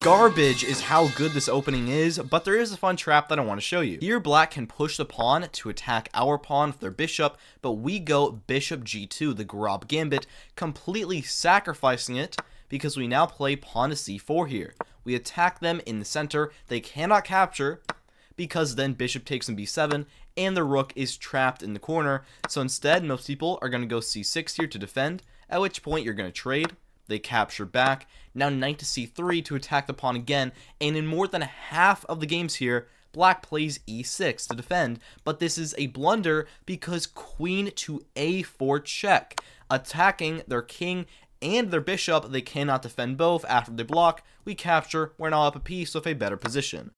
Garbage is how good this opening is, but there is a fun trap that I want to show you. Here black can push the pawn to attack our pawn with their bishop, but we go bishop g2, the Grob Gambit, completely sacrificing it because we now play pawn to c4 here. We attack them in the center, they cannot capture because then bishop takes in b7 and the rook is trapped in the corner. So instead, most people are going to go c6 here to defend, at which point you're going to trade they capture back. Now knight to c3 to attack the pawn again, and in more than half of the games here, black plays e6 to defend, but this is a blunder because queen to a4 check, attacking their king and their bishop, they cannot defend both after they block, we capture, we're now up a piece with a better position.